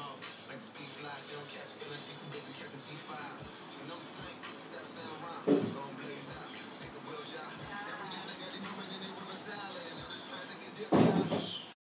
mouth.